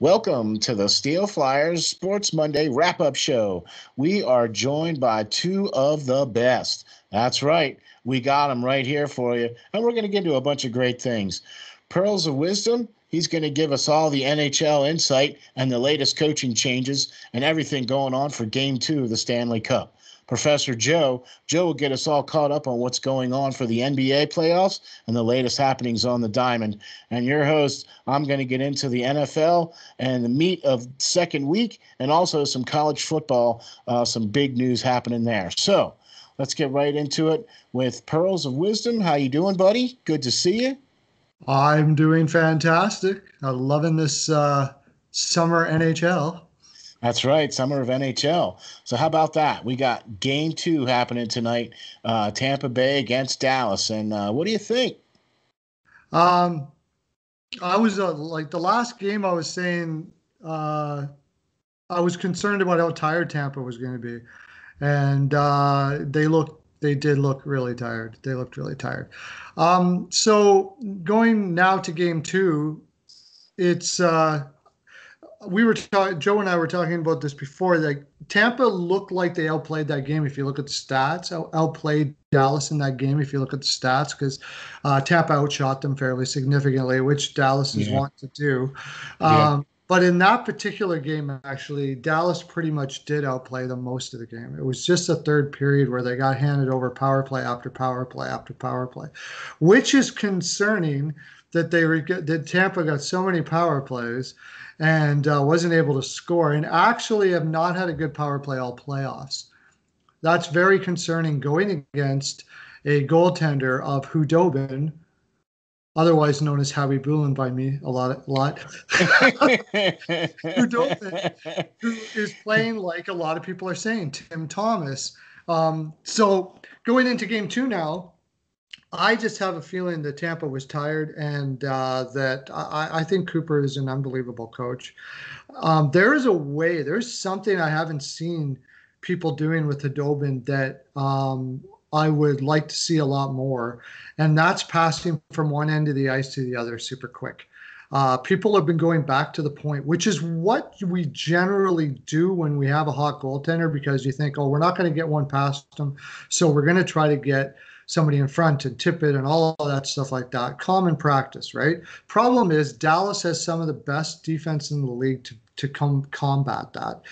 Welcome to the Steel Flyers Sports Monday wrap up show. We are joined by two of the best. That's right, we got them right here for you, and we're going to get into a bunch of great things. Pearls of Wisdom, he's going to give us all the NHL insight and the latest coaching changes and everything going on for game two of the Stanley Cup. Professor Joe. Joe will get us all caught up on what's going on for the NBA playoffs and the latest happenings on the diamond. And your host, I'm going to get into the NFL and the meat of second week and also some college football, uh, some big news happening there. So let's get right into it with Pearls of Wisdom. How you doing, buddy? Good to see you. I'm doing fantastic. I'm loving this uh, summer NHL. That's right, summer of NHL. So how about that? We got game two happening tonight, uh, Tampa Bay against Dallas, and uh, what do you think? Um, I was uh, like the last game. I was saying uh, I was concerned about how tired Tampa was going to be, and uh, they looked. They did look really tired. They looked really tired. Um, so going now to game two, it's uh, we were talking, Joe and I were talking about this before. Like Tampa looked like they outplayed that game. If you look at the stats, outplayed Dallas in that game. If you look at the stats, because uh, Tampa outshot them fairly significantly, which Dallas is yeah. want to do. Um, yeah. But in that particular game, actually, Dallas pretty much did outplay them most of the game. It was just a third period where they got handed over power play after power play after power play, which is concerning that they re- that Tampa got so many power plays and uh, wasn't able to score, and actually have not had a good power play all playoffs. That's very concerning going against a goaltender of Khudobin, otherwise known as Khabibulin by me a lot, a lot. Khudobin, who is playing like a lot of people are saying, Tim Thomas. Um, so going into game two now, I just have a feeling that Tampa was tired and uh, that I, I, think Cooper is an unbelievable coach. Um, there is a way, there's something I haven't seen people doing with Khudobin that um, I would like to see a lot more. And that's passing from one end of the ice to the other super quick. Uh, people have been going back to the point, which is what we generally do when we have a hot goaltender because you think, oh, we're not going to get one past them. So we're going to try to get somebody in front and tip it and all that stuff like that. Common practice, right? Problem is Dallas has some of the best defense in the league to to come combat that.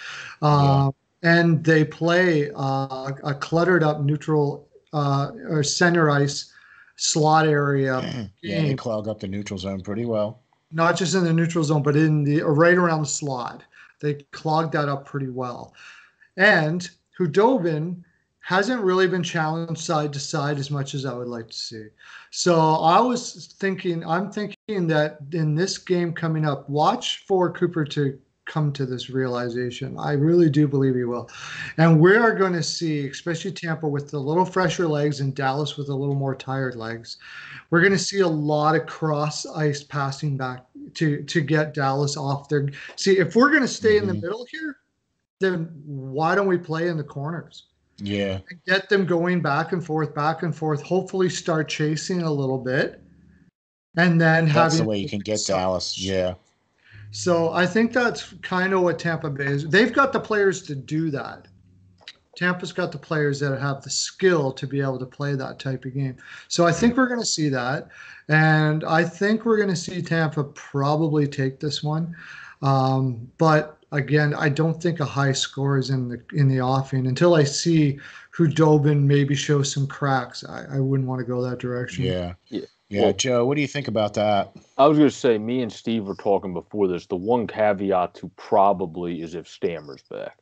Uh, yeah. And they play uh, a cluttered up neutral uh, or center ice slot area. Yeah, game. they clog up the neutral zone pretty well. Not just in the neutral zone, but in the right around the slot. They clogged that up pretty well. And Khudobin hasn't really been challenged side to side as much as I would like to see. So I was thinking, I'm thinking that in this game coming up, watch for Cooper to come to this realization. I really do believe he will. And we are going to see, especially Tampa with a little fresher legs and Dallas with a little more tired legs, we're going to see a lot of cross ice passing back to to get Dallas off there. See, if we're going to stay mm-hmm. in the mm-hmm. middle here, then why don't we play in the corners? Yeah. Get them going back and forth, back and forth. Hopefully, start chasing a little bit, and then that's having the way you can get Dallas. Yeah. So I think that's kind of what Tampa Bay is. They've got the players to do that. Tampa's got the players that have the skill to be able to play that type of game. So I think we're going to see that, and I think we're going to see Tampa probably take this one. Um, but again, I don't think a high score is in the in the offing until I see Khudobin maybe show some cracks. I, I wouldn't want to go that direction. Yeah. Yeah. Yeah, well, Joe, what do you think about that? I was going to say, me and Steve were talking before this. The one caveat to probably is if Stammer's back.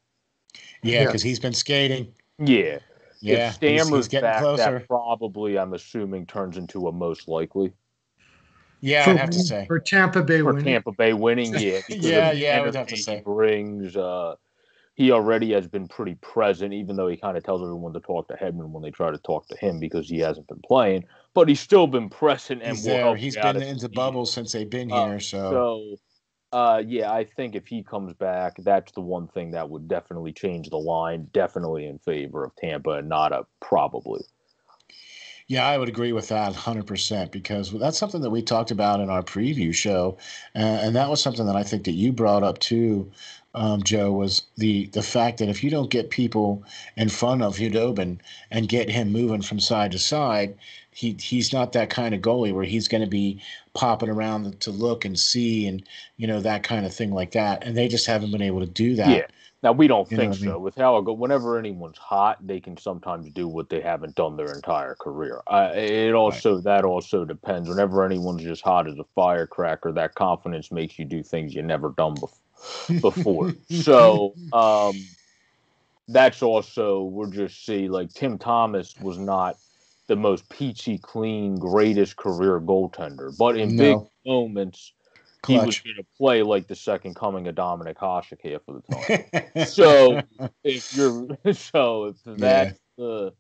Yeah, because yeah. he's been skating. Yeah. Yeah. If Stammer's he's, he's getting back, closer. that probably, I'm assuming, turns into a most likely. Yeah, for, I'd have to say for Tampa Bay for winning. Tampa Bay winning, yeah, yeah, yeah. I would have to say brings. Uh, he already has been pretty present, even though he kind of tells everyone to talk to Hedman when they try to talk to him because he hasn't been playing. But he's still been present and he's there. He's been in the bubbles since they've been uh, here. So, so uh, yeah, I think if he comes back, that's the one thing that would definitely change the line, definitely in favor of Tampa, and not a probably. Yeah, I would agree with that 100% because that's something that we talked about in our preview show. Uh, and that was something that I think that you brought up too, um, Joe, was the, the fact that if you don't get people in front of Khudobin and get him moving from side to side, he, he's not that kind of goalie where he's going to be popping around to look and see and, you know, that kind of thing like that. And they just haven't been able to do that. Yeah. Now we don't You think what I mean? so. With how it go, whenever anyone's hot, they can sometimes do what they haven't done their entire career. Uh, it also that also depends. Whenever anyone's just hot as a firecracker, that confidence makes you do things you never done bef- before. so um, that's also we'll just see like Tim Thomas was not the most peachy clean greatest career goaltender, but in big No. Moments he was going to play like the second coming of Dominik Hasek half of the time. So if you're so if that's the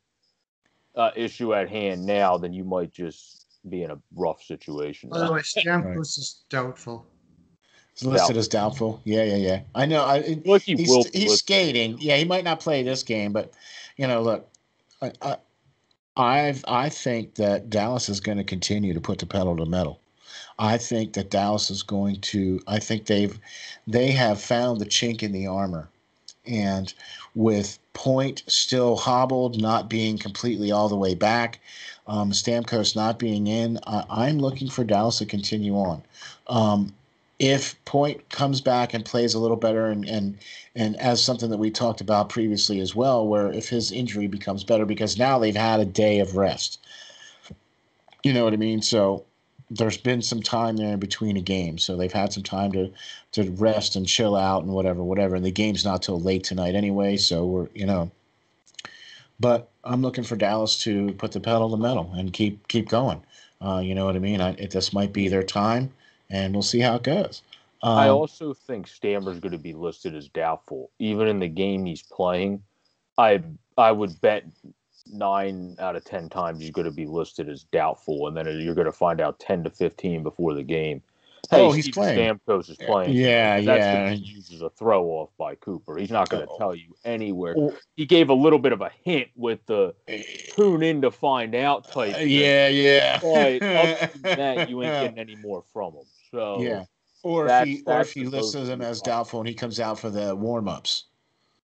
uh, issue at hand now, then you might just be in a rough situation. By the way, Stamkos is doubtful. It's listed as doubtful. Yeah, yeah, yeah. I know. I, it- Look, he he's, will. he's skating. Yeah, he might not play this game, but you know, look, I, I, I've I think that Dallas is going to continue to put the pedal to the metal. I think that Dallas is going to. I think they've they have found the chink in the armor, and with Point still hobbled, not being completely all the way back, um, Stamkos not being in, I, I'm looking for Dallas to continue on. Um, if Point comes back and plays a little better, and and and as something that we talked about previously as well, where if his injury becomes better, because now they've had a day of rest. You know what I mean? So there's been some time there in between a game, so they've had some time to to rest and chill out and whatever, whatever. And the game's not till late tonight anyway, so we're you know. But I'm looking for Dallas to put the pedal to the metal and keep keep going. Uh, you know what I mean? I, it, this might be their time, and we'll see how it goes. Um, I also think Stammer's going to be listed as doubtful, even in the game he's playing. I I would bet nine out of ten times he's going to be listed as doubtful, and then you're going to find out ten to fifteen before the game. Oh, hey, Oh, he's Steven playing. Stamkos is playing. yeah, That's yeah. be used a throw off by Cooper. He's not going to Oh. tell you anywhere. He gave a little bit of a hint with the eh. tune in to find out type. Uh, thing. yeah, yeah. But other than that, you ain't getting any more from him. So yeah. Or if he or if he lists him as doubtful and he comes out for the warm ups.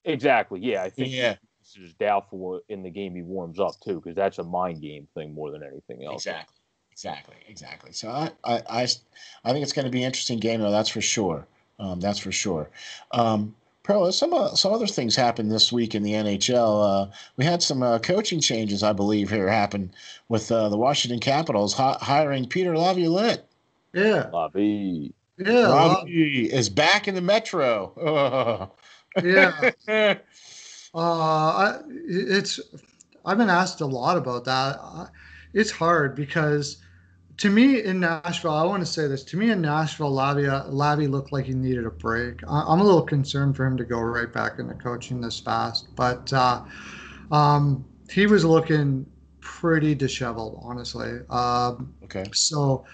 exactly. Yeah, I think Yeah. This is doubtful in the game he warms up too, because that's a mind game thing more than anything else. Exactly. Exactly. Exactly. So I, I, I, I think it's going to be an interesting game, though. That's for sure. Um, that's for sure. Um, Perla, some uh, some other things happened this week in the NHL. Uh, we had some uh, coaching changes, I believe, here happen with uh, the Washington Capitals hi- hiring Peter Laviolette. Yeah, Lobby. yeah, Lav- Lavi is back in the Metro. yeah. Uh, I, it's I've been asked a lot about that. It's hard because to me in Nashville, I want to say this. To me in Nashville, Lavia Lavi looked like he needed a break. I, I'm a little concerned for him to go right back into coaching this fast, but uh, um, he was looking pretty disheveled, honestly. Um, okay. so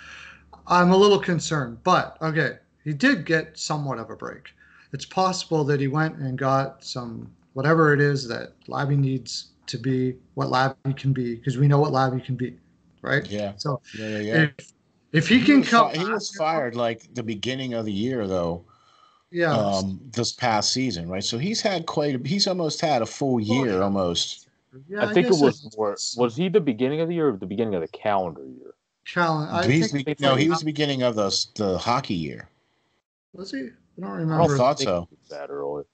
I'm a little concerned, but okay, he did get somewhat of a break. It's possible that he went and got some whatever it is that Labby needs to be what Labby can be because we know what Labby can be, right? Yeah. So Yeah. Yeah. yeah. if if he can was come, fi- he was fired like the beginning of the year, though. Yeah, um, this past season, right? So he's had quite. A, he's almost had a full year, yeah. almost. yeah, I think it was it's- more. Was he the beginning of the year or the beginning of the calendar year? Challenge. I He's think the- no, he was the beginning of the the hockey year. was he? I don't remember. I remember. thought so. That early.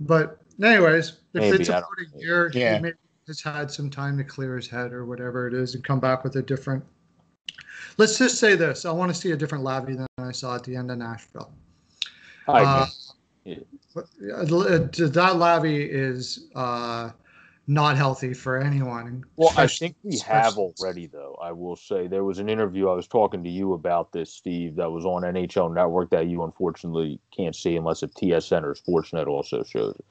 But anyways, if Maybe, it's I a don't footing know. year, Yeah. he maybe has had some time to clear his head or whatever it is and come back with a different. Let's just say this: I want to see a different Labby than I saw at the end of Nashville. I Uh. But, uh, that Labby is uh, not healthy for anyone. Well, I think we have already, though. I will say there was an interview I was talking to you about this, Steve, that was on NHL Network that you unfortunately can't see unless if TSN or Sportsnet also shows it.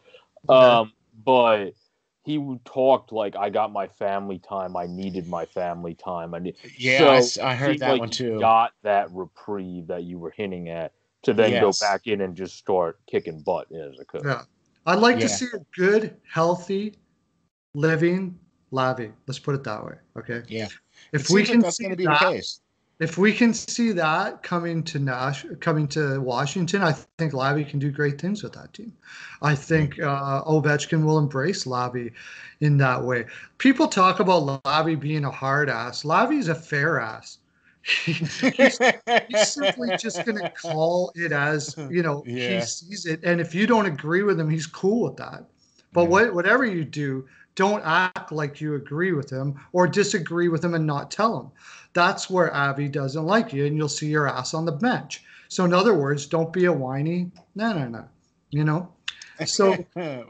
Okay. Um, but he talked like I got my family time. I needed my family time. I need. Yeah, So, I s- I, heard that like one too. Got that reprieve that you were hinting at to then Yes. go back in and just start kicking butt as a coach. Yeah. I'd like Yeah. to see a good, healthy, living Lavi. Let's put it that way. Okay. Yeah. If It we seems like can that's see going to be that, the case. If we can see that coming to Nash, coming to Washington, I think Lavi can do great things with that team. I think uh, Ovechkin will embrace Lavi in that way. People talk about Lavi being a hard ass. Lavi's a fair ass. he's, he's simply just going to call it as you know Yeah. he sees it, and if you don't agree with him, he's cool with that. But Yeah. what, whatever you do, don't act like you agree with him or disagree with him and not tell him. That's where Avi doesn't like you, and you'll see your ass on the bench. So, in other words, don't be a whiny. No, no, no. You know. So interesting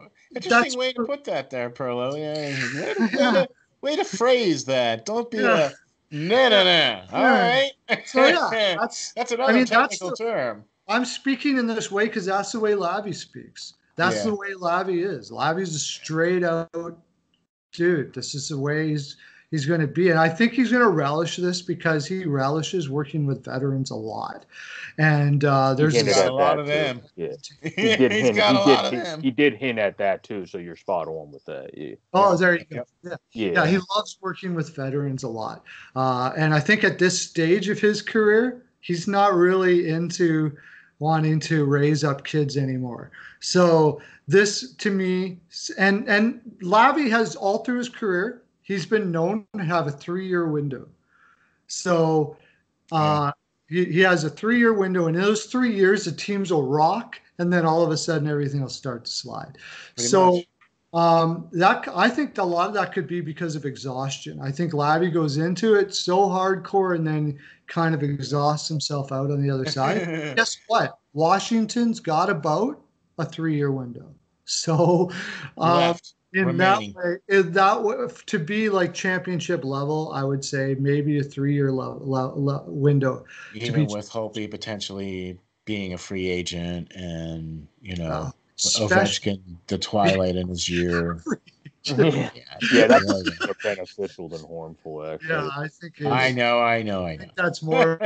that's way to put that there, Perlo. Yeah, way, to, way, to, way to phrase that. Don't be Yeah. a no, no, no. All Yeah. right. So yeah, that's. that's another mean, that's technical the- term. I'm speaking in this way because that's the way Lavi speaks. That's Yeah. the way Lavi is. Lavi's a straight out dude. This is the way he's he's going to be, and I think he's going to relish this because he relishes working with veterans a lot. And uh, there's He hinted got at a lot of them. Yeah, he did hint. got he a did, lot of them. He did hint at that too, so you're spot on with that. Yeah, oh, there you go. Yeah. yeah. Yeah, he loves working with veterans a lot. Uh, and I think at this stage of his career, he's not really into wanting to raise up kids anymore. So this to me, and and Lavi has all through his career, he's been known to have a three-year window. So uh, he, he has a three-year window, and in those three years, the teams will rock, and then all of a sudden, everything will start to slide. Pretty so. Um, that I think a lot of that could be because of exhaustion. I think Lavi goes into it so hardcore and then kind of exhausts himself out on the other side. Guess what? Washington's got about a three-year window. So um, Left. In remaining. that way, in that way, to be like championship level, I would say maybe a three-year lo- lo- lo- window. Even be- with Hopi potentially being a free agent and, you know, Uh, Ovechkin, the twilight in his year. yeah, yeah, that's more beneficial than harmful. Actually, yeah, I think it's, I know, I know, I I know. think that's more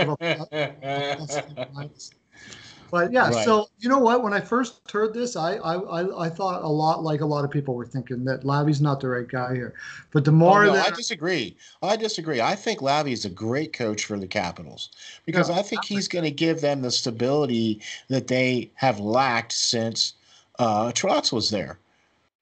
But yeah, Right. so you know what? When I first heard this, I, I I thought a lot like a lot of people were thinking that Lavi's not the right guy here. But the Oh, more no, that I disagree. I disagree. I think Lavi is a great coach for the Capitals because Yeah, I think he's going to give them the stability that they have lacked since uh, Trotz was there.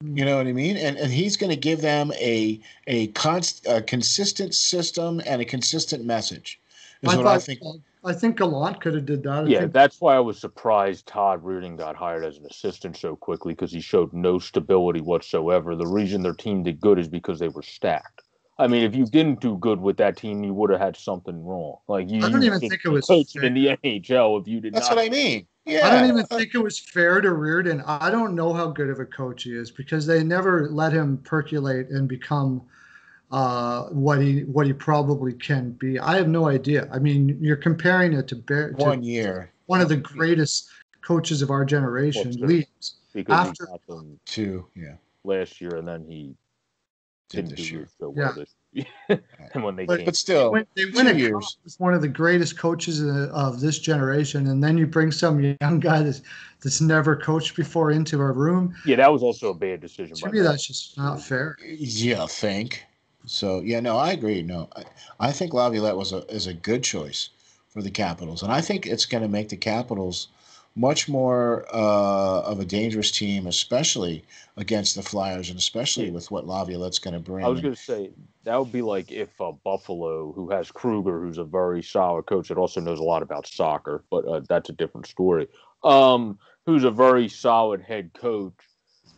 You know what I mean? And and he's going to give them a a, const, a consistent system and a consistent message. Is I what thought I think. I think Gallant could have did that. I yeah, think, that's why I was surprised Todd Reirden got hired as an assistant so quickly because he showed no stability whatsoever. The reason their team did good is because they were stacked. I mean, if you didn't do good with that team, you would have had something wrong. Like you, I don't you even think it was coaching fair. in the NHL if you did That's not. what I mean. Yeah. I don't even think it was fair to Reirden. I don't know how good of a coach he is because they never let him percolate and become uh, what he what he probably can be. I have no idea. I mean, you're comparing it to, Bear, to one year, one of the greatest coaches of our generation Well, leaves. after- he them two. Yeah. last year, and then he Did didn't this do year. so Yeah. well this year. and when they But- came, But still, When they win a years. with one of the greatest coaches of, of this generation, and then you bring some young guy that's that's never coached before into our room. yeah, that was also a bad decision. To by me, them. that's just not fair. Yeah, think. So yeah, no, I agree. No, I, I think Laviolette was a is a good choice for the Capitals, and I think it's going to make the Capitals much more uh, of a dangerous team, especially against the Flyers, and especially with what Laviolette's going to bring. I was going to say that would be like if uh, Buffalo, who has Krueger, who's a very solid coach that also knows a lot about soccer, but uh, that's a different story. Um, who's a very solid head coach,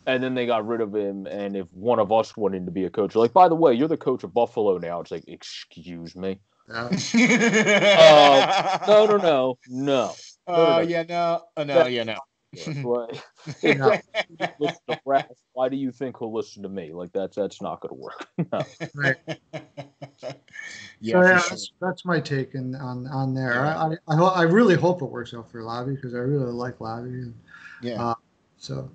and then they got rid of him. And if one of us wanted to be a coach, like by the way, you're the coach of Buffalo now. It's like, excuse me. Yeah. Uh, No, no, no, no. Uh, yeah, no, uh, no, yeah, no. Yeah, right. Yeah. listen to Raz, why do you think he'll listen to me? Like that's that's not going to work. No. Right. yeah, So, for yeah, sure. that's, that's my take in, on on there. I, I I I really hope it works out for Lavi because I really like Lavi. And, yeah. uh, so,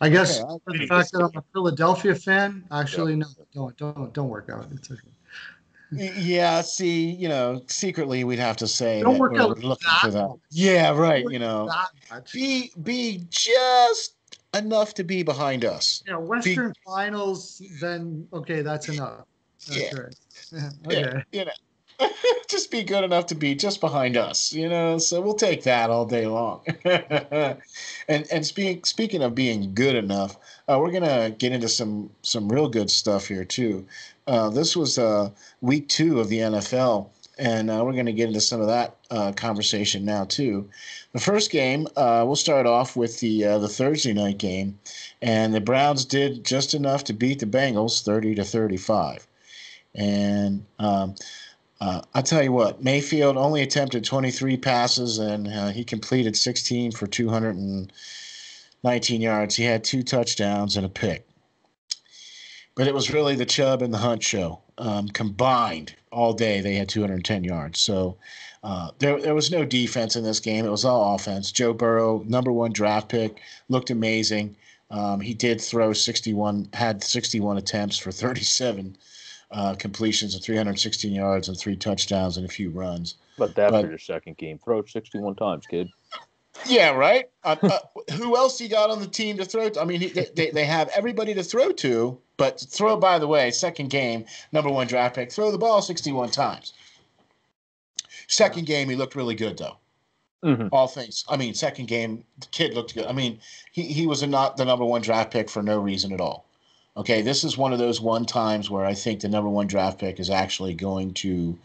I guess Okay, for the fact that I'm a Philadelphia fan, actually no, don't don't don't work out. It's okay. Yeah, see, you know, secretly we'd have to say Don't that work we're out looking for that. much. Yeah, right. You know, be be just enough to be behind us. Yeah, Western be- Finals. Then okay, that's enough. That's yeah. right. okay. Yeah, you know, just be good enough to be just behind us. You know, so we'll take that all day long. and and speaking speaking of being good enough, uh, we're gonna get into some some real good stuff here too. Uh, this was uh, week two of the NFL, and uh, we're going to get into some of that uh, conversation now too. The first game, uh, we'll start off with the the Thursday night game, and the Browns did just enough to beat the Bengals, thirty to thirty-five. And um, uh, I'll tell you what, Mayfield only attempted twenty-three passes, and uh, he completed sixteen for two hundred and nineteen yards. He had two touchdowns and a pick. But it was really the Chubb and the Hunt show um, combined all day. They had 210 yards. So uh, there, there was no defense in this game. It was all offense. Joe Burrow, number one draft pick, looked amazing. Um, he did throw 61, had 61 attempts for 37 uh, completions of 316 yards and three touchdowns and a few runs. But that's but, your second game. Throw 61 times, kid. Yeah, right. Uh, uh, who else you got on the team to throw to? I mean, he, they, they have everybody to throw to, but throw, by the way, second game, number one draft pick, throw the ball 61 times. Second game, he looked really good, though. Mm-hmm. All things. I mean, second game, the kid looked good. I mean, he, he was not the number one draft pick for no reason at all. Okay, this is one of those one times where I think the number one draft pick is actually going to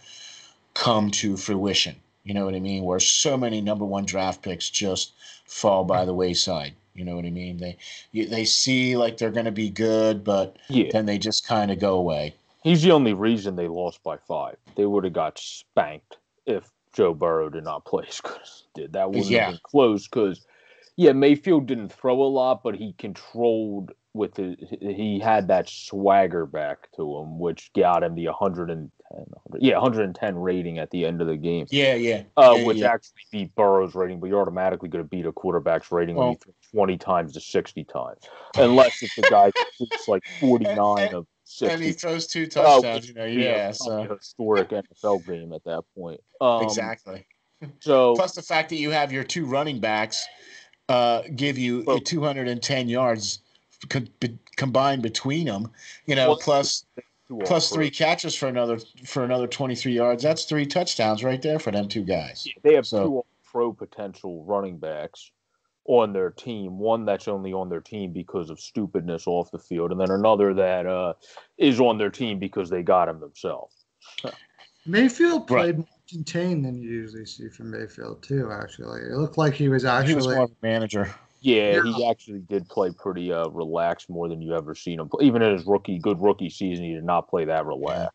come to fruition. You know what I mean? Where so many number one draft picks just fall by the wayside. You know what I mean? They they see like they're going to be good, but yeah. then they just kind of go away. He's the only reason they lost by five. They would have got spanked if Joe Burrow did not play as good as did. That wouldn't yeah. have been close because, yeah, Mayfield didn't throw a lot, but he controlled with his, he had that swagger back to him, which got him the 110, yeah, 110 rating at the end of the game. Yeah, yeah. Uh, yeah which yeah. actually beat Burrow's rating, but you're automatically going to beat a quarterback's rating well, when you throw 20 times to 60 times, unless if the guy shoots like 49 and, and, of 60. And he throws two touchdowns, you know, yeah. so historic NFL game at that point. Um, exactly. So plus the fact that you have your two running backs uh, give you well, 210 yards co- be, combined between them, you know, well, plus plus three catches for another for another 23 yards. That's three touchdowns right there for them two guys. Yeah, they have so, two pro potential running backs on their team. One that's only on their team because of stupidness off the field, and then another that uh, is on their team because they got him themselves. Mayfield played right. more contained than you usually see from Mayfield too. Actually, it looked like he was actually he was more of a manager. Yeah, he actually did play pretty uh, relaxed more than you ever seen him. Play. Even in his rookie, good rookie season, he did not play that relaxed. Yeah.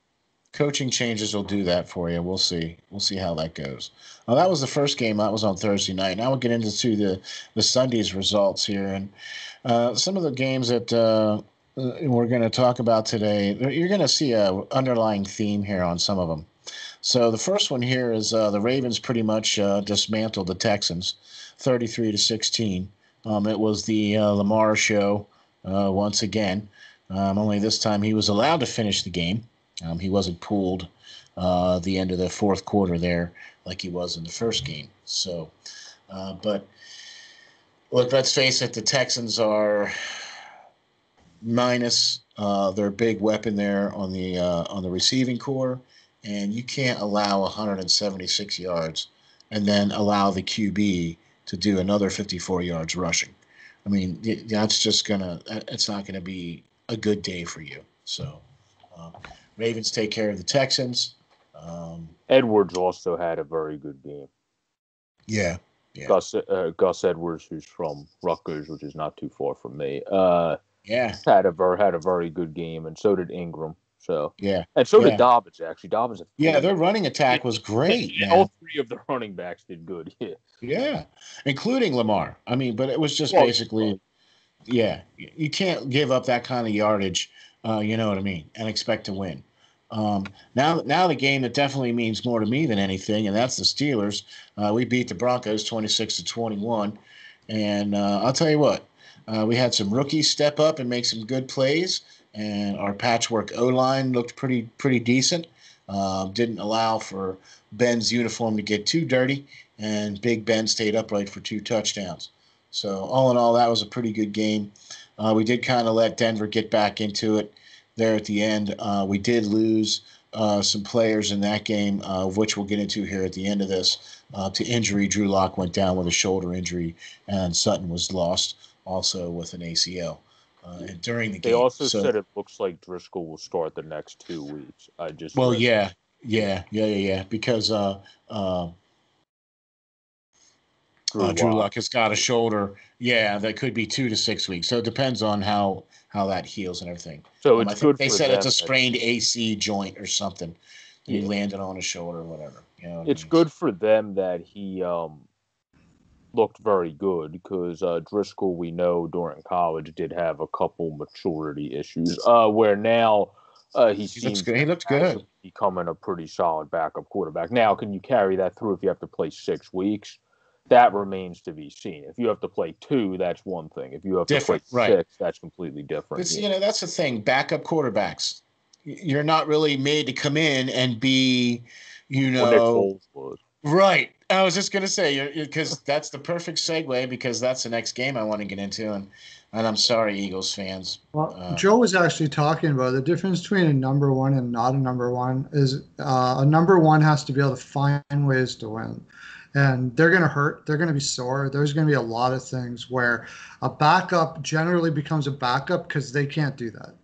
Coaching changes will do that for you. We'll see. We'll see how that goes. That was the first game. That was on Thursday night. Now we'll get into the the Sunday's results here and uh, some of the games that uh, we're going to talk about today. You're going to see a underlying theme here on some of them. So the first one here is uh, the Ravens pretty much uh, dismantled the Texans, 33 to 16. Um, it was the uh, Lamar show uh, once again. Um, only this time he was allowed to finish the game. Um, he wasn't pulled uh, the end of the fourth quarter there like he was in the first game. So, uh, but look, let's face it, the Texans are minus uh, their big weapon there on the uh, on the receiving core, and you can't allow 176 yards and then allow the QB to do another 54 yards rushing. I mean, that's just gonna. It's not gonna be a good day for you. So, uh, Ravens take care of the Texans. Um, Edwards also had a very good game. Yeah, yeah. Gus uh, Gus Edwards, who's from Rutgers, which is not too far from me. Uh, yeah, had a very had a very good game, and so did Ingram. So yeah, and so yeah. did Dobbins actually. Dobbins. Yeah, their running attack was great. All three of the running backs did good. Yeah. Yeah, including Lamar. I mean, but it was just well, basically, yeah, you can't give up that kind of yardage. Uh, you know what I mean, and expect to win. Um, now, now the game that definitely means more to me than anything, and that's the Steelers. Uh, we beat the Broncos twenty six to twenty one, and uh, I'll tell you what, uh, we had some rookies step up and make some good plays and our patchwork O line looked pretty pretty decent. Um, didn't allow for Ben's uniform to get too dirty, and Big Ben stayed upright for two touchdowns. So all in all, that was a pretty good game. Uh, we did kind of let Denver get back into it there at the end. Uh, we did lose uh, some players in that game, uh, which we'll get into here at the end of this. Uh, to injury, Drew Lock went down with a shoulder injury, and Sutton was lost also with an ACL. Uh, and during the they game, also So- said it looks like Driskel will start the next two weeks. I just Well, yeah, yeah, yeah, yeah, yeah. Because uh, uh, uh, Drew Lock. Luck has got a shoulder. Yeah, that could be two to six weeks. So it depends on how how that heals and everything. So Um, it's good. They said it's a sprained AC joint or something. He Yeah. landed on his shoulder or whatever. You know what I It's mean? good for them that he um looked very good because uh, Driskel, we know during college, did have a couple maturity issues. Uh, where now uh, he He seems looks good. He looked to good. becoming a pretty solid backup quarterback. Now, can you carry that through if you have to play six weeks? That remains to be seen. If you have to play two, that's one thing. If you have Different, to play right. six, that's completely different. You know, that's the thing. Backup quarterbacks, you're not really made to come in and be, you know, Right. I was just gonna say because that's the perfect segue because that's the next game I want to get into and and I'm sorry Eagles fans. Well, Uh, Joe was actually talking about the difference between a number one and not a number one is uh, a number one has to be able to find ways to win. And they're going to hurt. They're going to be sore. There's going to be a lot of things where a backup generally becomes a backup because they can't do that.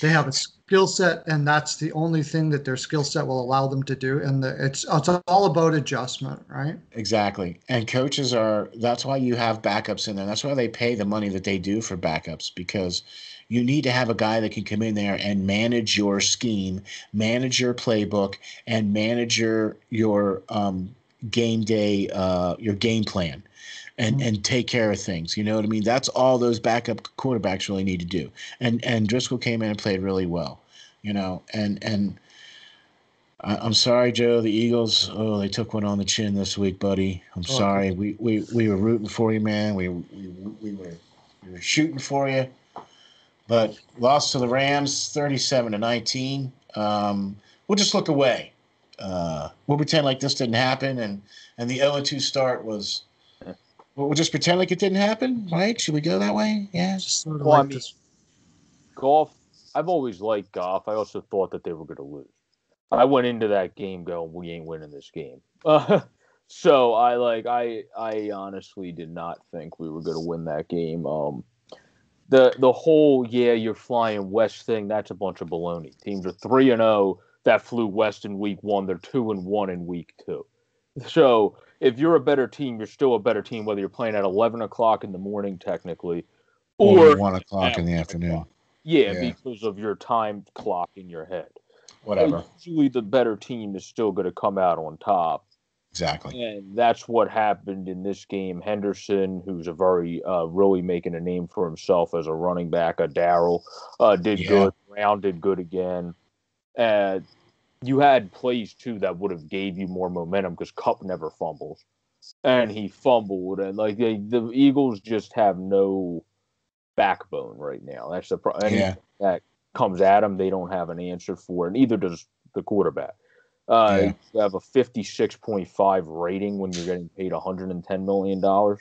They have a skill set, and that's the only thing that their skill set will allow them to do. And the, it's it's all about adjustment, right? Exactly. And coaches are that's why you have backups in there. That's why they pay the money that they do for backups because you need to have a guy that can come in there and manage your scheme, manage your playbook, and manage your your um, game day, uh, your game plan, and and take care of things. You know what I mean? That's all those backup quarterbacks really need to do. And and Driskel came in and played really well. You know, and and I, I'm sorry, Joe. The Eagles, oh, they took one on the chin this week, buddy. I'm Oh, sorry. We, we we were rooting for you, man. We we, we were we were shooting for you, but lost to the Rams, 37 to 19. Um, we'll just look away. Uh, we'll pretend like this didn't happen, and and the 0 2 start was. We'll just pretend like it didn't happen, right? Should we go that way? Yeah. Just sort of Well, I mean- this. golf. I've always liked golf. I also thought that they were going to lose. I went into that game going, "We ain't winning this game." Uh, so I like, I, I honestly did not think we were going to win that game. Um, the the whole yeah, you're flying west thing. That's a bunch of baloney. Teams are three and zero that flew west in week one. They're two and one in week two. So if you're a better team, you're still a better team whether you're playing at eleven o'clock in the morning technically, or one o'clock in the afternoon. yeah, Yeah. because of your time clock in your head. Whatever. Usually, the better team is still going to come out on top, Exactly. and that's what happened in this game. Henderson, who's a very uh, really making a name for himself as a running back, a Darrell, uh, did Yeah. good. Brown did good again. Uh, you had plays too that would have gave you more momentum because Kupp never fumbles, and he fumbled, and like they, the Eagles just have no backbone right now. That's the problem. Yeah. that comes at them, they don't have an answer for, it, and neither does the quarterback. Uh, Yeah. You have a 56.5 rating when you're getting paid 110 million dollars.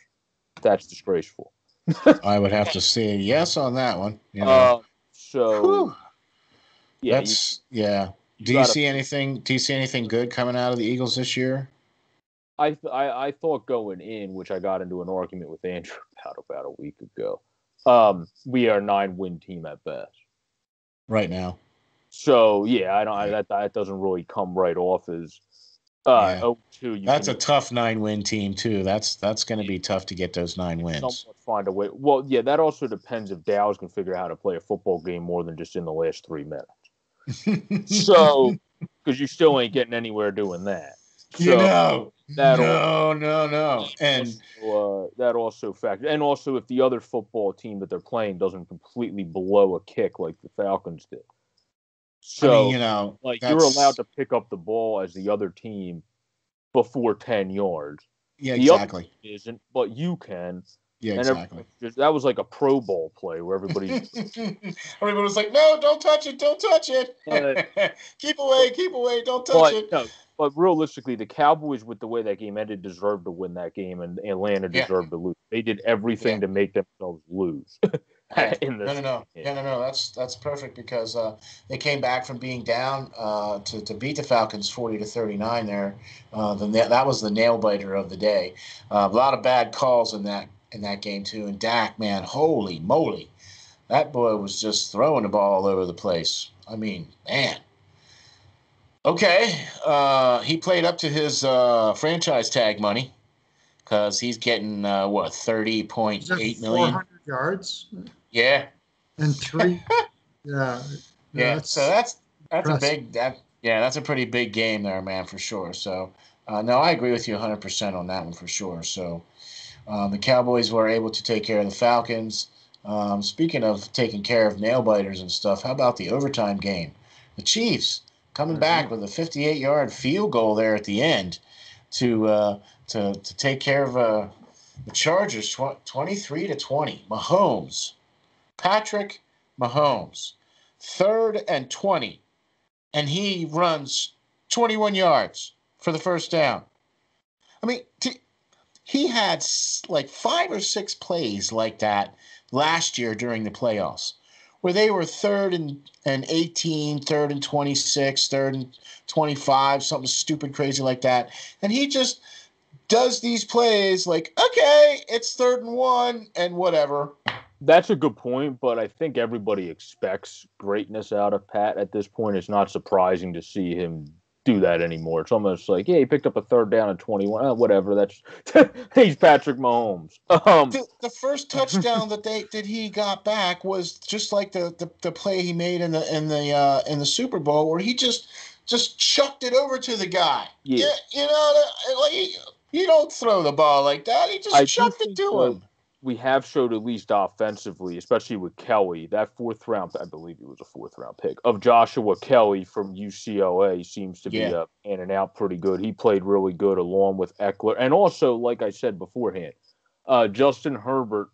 That's disgraceful. I would have to say yes on that one. You know. Uh, so Whew. yeah, you- That's yeah. Do you see anything? Do you see anything good coming out of the Eagles this year? I, th- I I thought going in, which I got into an argument with Andrew about about a week ago. Um, we are a nine win team at best. Right now, So yeah, I don't. I, that that doesn't really come right off as uh Yeah. oh two. That's a tough nine-win team too. That's that's going to be tough to get those nine wins. find a way. Well, yeah, that also depends if Dow's can figure out how to play a football game more than just in the last three minutes. So because you still ain't getting anywhere doing that. you know, that'll- no, no, no, and also, uh, that also factors, and also if the other football team that they're playing doesn't completely blow a kick like the Falcons did. So, I mean, you know, like you're allowed to pick up the ball as the other team before ten yards. Yeah, the exactly. Isn't, but you can. Yeah, and exactly. just, that was like a Pro Bowl play where everybody. Everyone was like, "No, don't touch it! Don't touch it! But- keep away! Keep away! Don't touch but it!" no, but realistically, the Cowboys, with the way that game ended, deserved to win that game, and Atlanta Yeah. deserved to lose. They did everything Yeah. to make themselves lose. in no, this no, no, no, no, no. That's that's perfect because uh, they came back from being down uh, to to beat the Falcons forty to thirty nine. There, uh, the that was the nail biter of the day. Uh, a lot of bad calls in that in that game too. And Dak, man, holy moly, that boy was just throwing the ball all over the place. I mean, man. Okay, uh, he played up to his uh, franchise tag money because he's getting uh, what thirty point eight million. 400 yards Yeah, and three. yeah. Yeah, that's- so that's that's a big that yeah, that's a pretty big game there, man, for sure. So uh, no, I agree with you 100 percent on that one for sure. So um, the Cowboys were able to take care of the Falcons. Um, speaking of taking care of nail biters and stuff, how about the overtime game? The Chiefs coming back with a 58 yard field goal there at the end to uh, to to take care of uh, the Chargers tw- 23 to 20. Mahomes, Patrick Mahomes third and 20, and he runs 21 yards for the first down. I mean, t- he had like five or six plays like that last year during the playoffs where they were third and, and 18, third and 26, third and 25, something stupid, crazy like that. And he just does these plays like, okay, it's third and one and whatever. That's a good point, but I think everybody expects greatness out of Pat at this point. It's not surprising to see him do that anymore. It's almost like, yeah, he picked up a third down at 21. Uh, whatever. That's he's Patrick Mahomes. Um, the, the first touchdown that they that he got back was just like the, the, the play he made in the in the uh, in the Super Bowl where he just just chucked it over to the guy. Yeah. you know, like you, don't throw the ball like that. He just I chucked it to him. We have showed at least offensively, especially with Kelley, that fourth round, I believe it was a fourth round pick of Joshua Kelley from UCLA seems to be Yeah. uh, in and out pretty good. He played really good along with Ekeler. And also, like I said beforehand, uh, Justin Herbert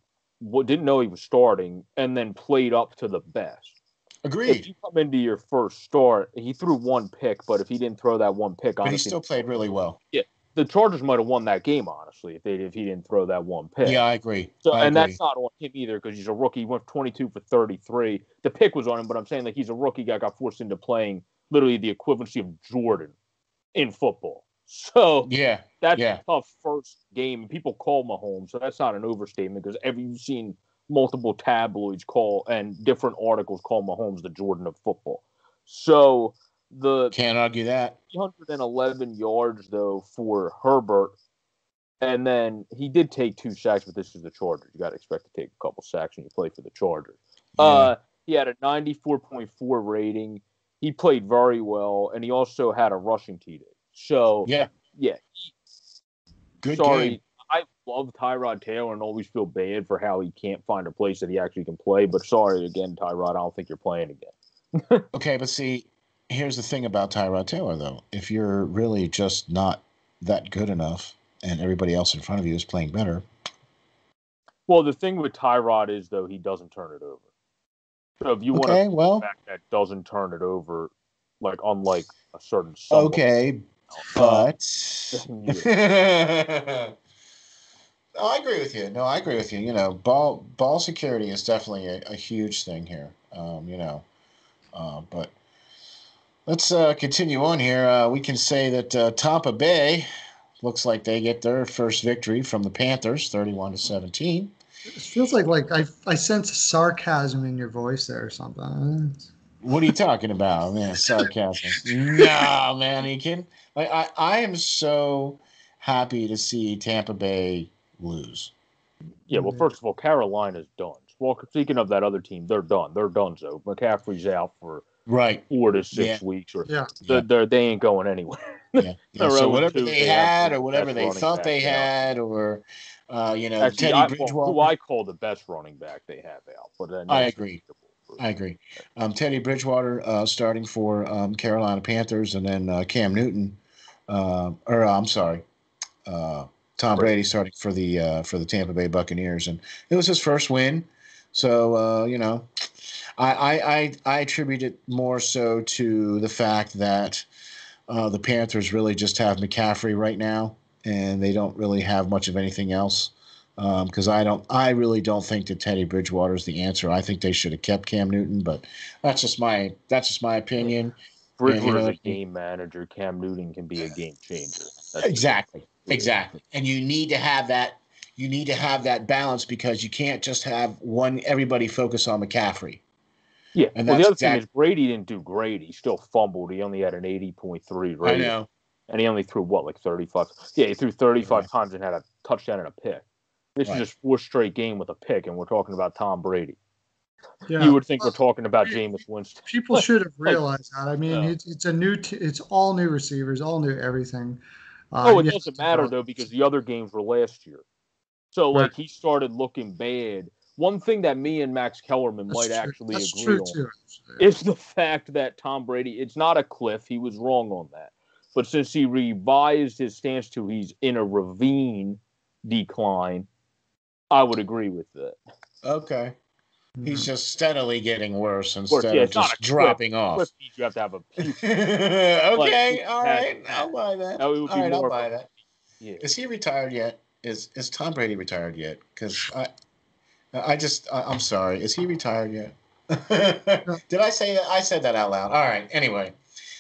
didn't know he was starting and then played up to the best. Agreed. If you come into your first start, he threw one pick, but if he didn't throw that one pick, But he still played really well. The Chargers might have won that game, honestly, if they if he didn't throw that one pick. Yeah, I agree. So, I and agree. that's not on him either because he's a rookie. He went 22 for 33. The pick was on him, but I'm saying like he's a rookie guy got forced into playing literally the equivalency of Jordan in football. So yeah, that's yeah. a tough first game. People call Mahomes, so that's not an overstatement because every you've seen multiple tabloids call and different articles call Mahomes the Jordan of football. So the can't argue that. 111 yards though for Herbert, and then he did take two sacks, but this is the Chargers. You got to expect to take a couple sacks when you play for the Chargers. Yeah. Uh, he had a 94.4 rating. He played very well, and he also had a rushing TD. So yeah, yeah, good sorry. game. I love Tyrod Taylor and always feel bad for how he can't find a place that he actually can play. But sorry again, Tyrod. I don't think you're playing again. Okay, but see, here's the thing about Tyrod Taylor, though. If you're really just not that good enough, and everybody else in front of you is playing better, Well, the thing with Tyrod is though he doesn't turn it over. So if you want to well, back that doesn't turn it over, like unlike a certain okay, but no, I agree with you. No, I agree with you. You know, ball ball security is definitely a, a huge thing here. Um, you know, uh, but let's uh, continue on here. Uh, we can say that uh, Tampa Bay looks like they get their first victory from the Panthers, thirty-one to seventeen. It feels like like I I sense sarcasm in your voice there or something. What are you talking about, man? Sarcasm. no, man, you can. Like, I, I am so happy to see Tampa Bay lose. yeah. Well, first of all, Carolina's done. Well, speaking of that other team, they're done. They're done. So McCaffrey's out for Right. four to six Yeah. weeks, or Yeah. they're, they're, they ain't going anywhere. Yeah. yeah. So whatever two, they they had, or whatever they thought back, they yeah. had, or uh, you know, Actually, Teddy I, Bridgewater. who I call the best running back they have out. But then I agree. I agree. Um, Teddy Bridgewater uh, starting for um, Carolina Panthers, and then uh, Cam Newton, uh, or uh, I'm sorry, uh, Tom Brady. Brady starting for the uh, for the Tampa Bay Buccaneers, and it was his first win. So uh, you know, I, I I I attribute it more so to the fact that uh, the Panthers really just have McCaffrey right now, and they don't really have much of anything else. Because um, I don't, I really don't think that Teddy Bridgewater is the answer. I think they should have kept Cam Newton, but that's just my that's just my opinion. Bridgewater's you know, a game manager. Cam Newton can be a game changer. That's exactly, exactly. And you need to have that. You need to have that balance because you can't just have one. Everybody focus on McCaffrey. Yeah, and well, the other thing is Brady didn't do great. He still fumbled. He only had an eighty point three rating. I know. And he only threw what, like thirty five? Yeah, he threw thirty five times and had a touchdown and a pick. This right. is just four straight game with a pick, and we're talking about Tom Brady. Yeah. You would think we're talking about Jameis Winston. People should have realized that. I mean, yeah. it's, it's a new, t- it's all new receivers, all new everything. Uh, oh, it doesn't matter though because the other games were last year. So like right. he started looking bad one thing that me and Max Kellerman That's might true. actually That's agree on too, is the fact that Tom Brady, it's not a cliff. He was wrong on that. But since he revised his stance to he's in a ravine decline, I would agree with that. Okay. He's mm-hmm. just steadily getting worse instead of, course, yeah, of just dropping cliff. off. You have to have a. okay, like, all right, I'll buy that. All right, I'll buy that. Yeah. Is he retired yet? Is is Tom Brady retired yet? Because I I just, I, am sorry. Is he retired yet? Did I say that? I said that out loud. All right. Anyway,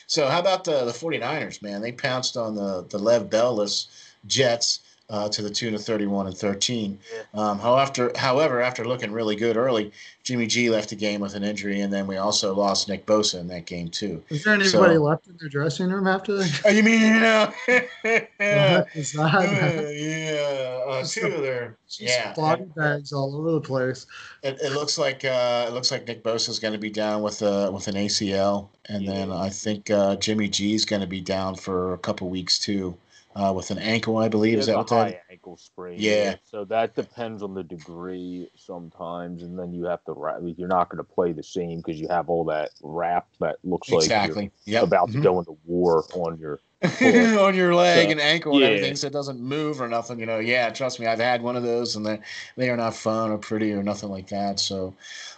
so how about the, the 49ers, man? They pounced on the, the Le'Veon Bell-less Jets uh, to the tune of 31 and 13. Um, however, however, after looking really good early, Jimmy G left the game with an injury, and then we also lost Nick Bosa in that game too. Is there anybody so, left in their dressing room after that? Oh, you mean you know? that? Uh, yeah, uh, two of their yeah body bags all over the place. It, it looks like uh, it looks like Nick Bosa is going to be down with uh, with an ACL, and yeah. then I think uh, Jimmy G is going to be down for a couple weeks too uh, with an ankle, I believe. Is that what that? ankle sprain. Yeah. So that depends on the degree sometimes, and then you have to wrap. You're not going to play the same because you have all that wrap that looks exactly. like you're yep. about mm-hmm. to go into war on your on your leg so, and ankle yeah. and everything, so it doesn't move or nothing. You know, yeah, trust me, I've had one of those, and they they are not fun or pretty or nothing like that. So,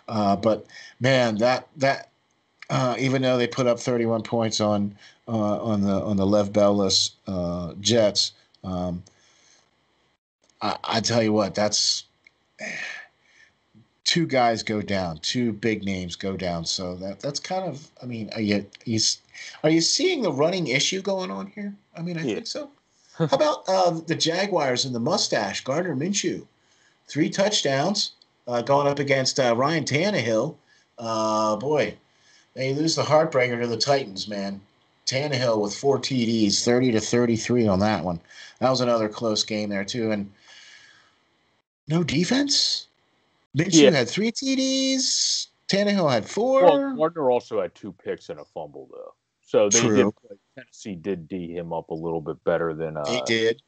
uh, but man, that that uh, even though they put up 31 points on uh, on the on the Le'Veon Bell-less uh, Jets. Um, I, I, tell you what, that's two guys go down, two big names go down. So that that's kind of. I mean, are you, are you, are you seeing the running issue going on here? I mean, I yeah. think so. How about uh, the Jaguars and the mustache, Gardner Minshew, three touchdowns, uh, going up against uh, Ryan Tannehill. Uh, boy, they lose the heartbreaker to the Titans, man. Tannehill with four TDs, 30 to 33 on that one. That was another close game there, too. And no defense? Minshew yeah. had three TDs. Tannehill had four. Well, Gardner also had two picks and a fumble, though. So they True. did Tennessee did D him up a little bit better than uh, they did.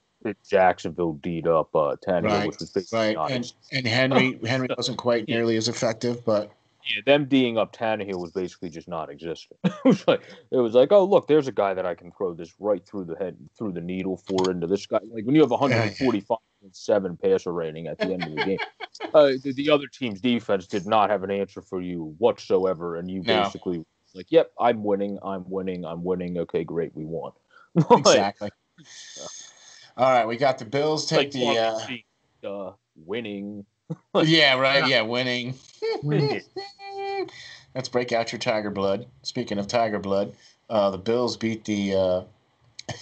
Jacksonville D'd up uh, Tannehill, right, which was basically right. And, and Henry Henry wasn't quite nearly as effective, but yeah, them D'ing up Tannehill was basically just non-existent. it was like it was like, oh look, there's a guy that I can throw this right through the head, through the needle for into this guy. Like when you have 145 145.7 passer rating at the end of the game, uh, the, the, other team's defense did not have an answer for you whatsoever, and you no. basically like, yep, I'm winning, I'm winning, I'm winning. Okay, great, we won. exactly. All right, we got the Bills take like, the uh, uh, winning. yeah, right. Yeah, winning. Let's break out your tiger blood. Speaking of tiger blood, uh, the Bills beat the uh,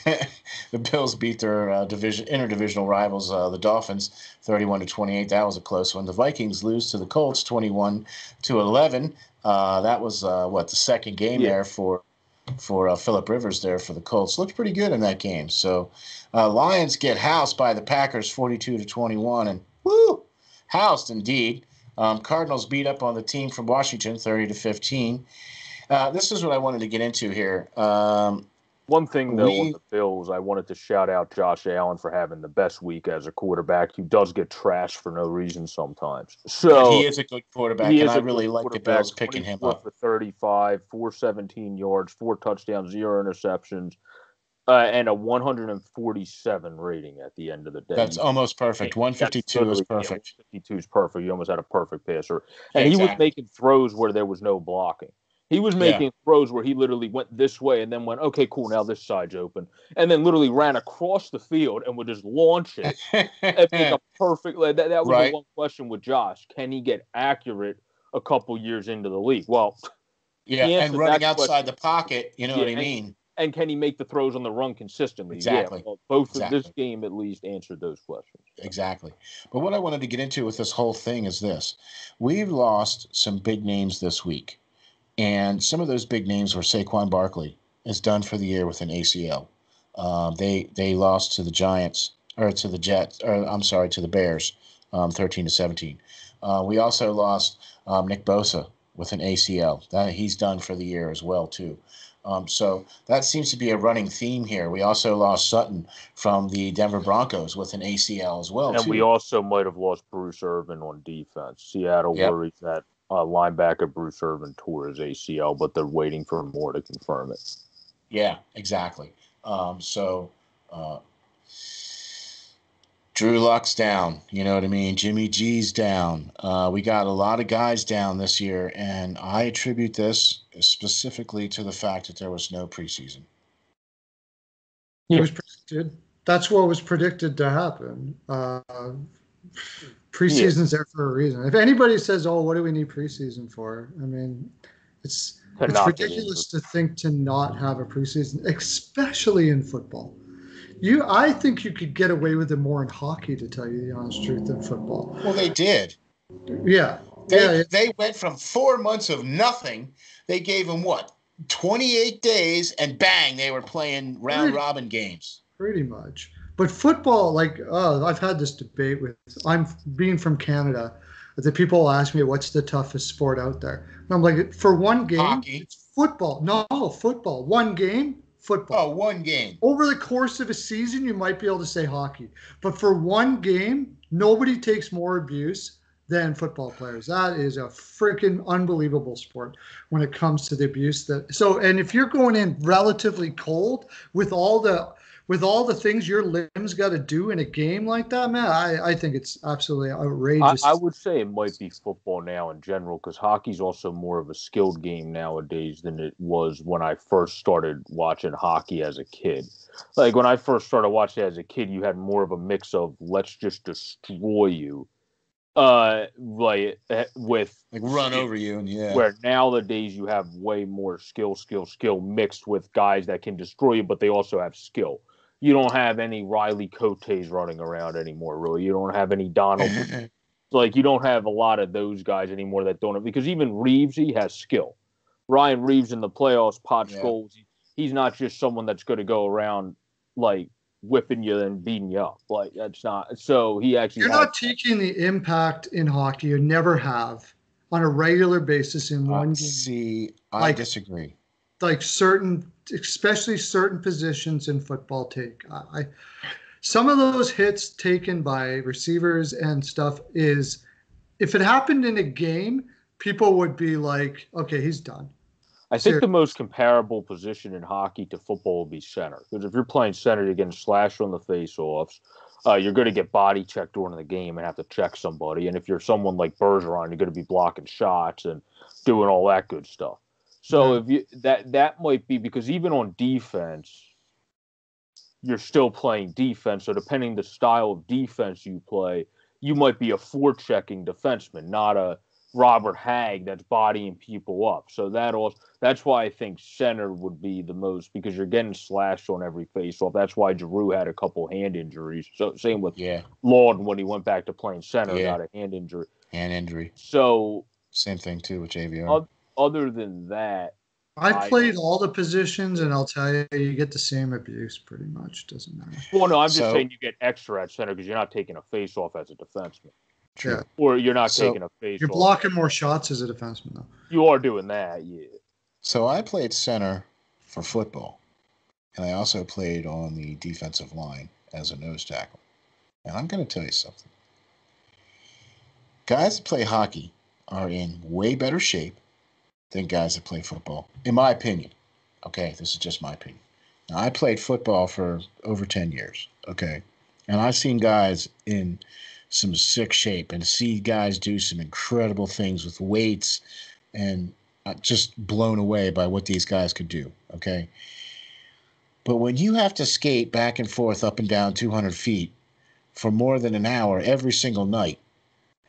the Bills beat their uh, division interdivisional rivals, uh, the Dolphins, thirty-one to twenty-eight. That was a close one. The Vikings lose to the Colts, twenty-one to eleven. Uh, that was uh, what the second game yeah. there for for Philip Rivers there for the Colts. Looked pretty good in that game. So Lions get housed by the Packers, forty-two to twenty-one, and woo, housed indeed. Um, Cardinals beat up on the team from Washington, 30 to 15. Uh, this is what I wanted to get into here. Um, One thing, though, we, on the Bills, I wanted to shout out Josh Allen for having the best week as a quarterback. He does get trashed for no reason sometimes. So he is a good quarterback, and I really like the Bills picking him up. For 35, 417 yards, four touchdowns, zero interceptions uh, and a 147 rating at the end of the day. That's almost perfect. 152 is perfect. 152 is perfect. You almost had a perfect passer, and exactly. he was making throws where there was no blocking. He was making yeah. throws where he literally went this way and then went, okay, cool, now this side's open. And then literally ran across the field and would just launch it and make a perfect. That, that was right. the one question with Josh. Can he get accurate a couple years into the league? Well, yeah, and running outside question. the pocket, you know yeah, what I mean? And, can he make the throws on the run consistently? Exactly. Yeah, well, both exactly. of this game at least answered those questions. Exactly. But what I wanted to get into with this whole thing is this we've lost some big names this week. And some of those big names were Saquon Barkley is done for the year with an ACL. Um, they they lost to the Giants or to the Jets or I'm sorry to the Bears, um, 13 to 17. Uh, we also lost um, Nick Bosa with an ACL. That he's done for the year as well too. Um, so that seems to be a running theme here. We also lost Sutton from the Denver Broncos with an ACL as well. And too. we also might have lost Bruce Irvin on defense. Seattle yep. worries that uh, linebacker Bruce Irvin tore his ACL, but they're waiting for more to confirm it. Yeah, exactly. Um, so uh, Drew Luck's down. You know what I mean? Jimmy G's down. Uh, we got a lot of guys down this year, and I attribute this specifically to the fact that there was no preseason. It was predicted. That's what was predicted to happen. Uh, preseason's yeah. there for a reason. If anybody says, "Oh, what do we need preseason for?" I mean, it's it's ridiculous to think to not have a preseason, especially in football. You, I think you could get away with it more in hockey, to tell you the honest truth, than football. Well, they did. Yeah, they yeah, they went from four months of nothing. They gave them what 28 days, and bang, they were playing round robin games. Pretty much. But football, like, oh, I've had this debate with, I'm being from Canada, the people ask me what's the toughest sport out there. And I'm like, for one game, Hockey. it's football. No, football. One game, football. Oh, one game. Over the course of a season, you might be able to say hockey. But for one game, nobody takes more abuse than football players. That is a freaking unbelievable sport when it comes to the abuse that so and if you're going in relatively cold with all the with all the things your limbs got to do in a game like that, man, I, I think it's absolutely outrageous. I, I would say it might be football now in general because hockey's also more of a skilled game nowadays than it was when I first started watching hockey as a kid. Like when I first started watching as a kid, you had more of a mix of let's just destroy you uh like eh, with like run over you and yeah where nowadays you have way more skill skill skill mixed with guys that can destroy you but they also have skill you don't have any Riley Cotes running around anymore, really. You don't have any Donald. like you don't have a lot of those guys anymore that don't have, because even Reaves, he has skill. Ryan Reaves in the playoffs, pot yeah. goals. He's not just someone that's going to go around like whipping you and beating you up. Like that's not. So he actually. You're not taking the impact in hockey. You never have on a regular basis in one uh, game. See, I like, disagree. Like certain especially certain positions in football take. I, some of those hits taken by receivers and stuff is if it happened in a game, people would be like, okay, he's done. I think the most comparable position in hockey to football would be center. Because if you're playing center, you're getting slashed on the faceoffs. Uh, you're going to get body checked during the game and have to check somebody. And if you're someone like Bergeron, you're going to be blocking shots and doing all that good stuff. So if you that that might be because even on defense, you're still playing defense. So depending the style of defense you play, you might be a forechecking defenseman, not a Robert Hagg that's bodying people up. So that also that's why I think center would be the most because you're getting slashed on every faceoff. That's why Giroux had a couple hand injuries. So same with yeah. Laughton when he went back to playing center, yeah. got a hand injury. Hand injury. So same thing too with JVR other than that, I played I, all the positions, and I'll tell you, you get the same abuse pretty much. Doesn't matter. Well, no, I'm just so, saying you get extra at center because you're not taking a face off as a defenseman. True. Or you're not so taking a face. You're blocking more shots as a defenseman, though. You are doing that, yeah. So I played center for football, and I also played on the defensive line as a nose tackle. And I'm going to tell you something. Guys that play hockey are in way better shape than guys that play football, in my opinion. Okay, this is just my opinion. Now, I played football for over 10 years, okay? And I've seen guys in some sick shape and see guys do some incredible things with weights and uh, just blown away by what these guys could do. Okay. But when you have to skate back and forth up and down 200 feet for more than an hour every single night,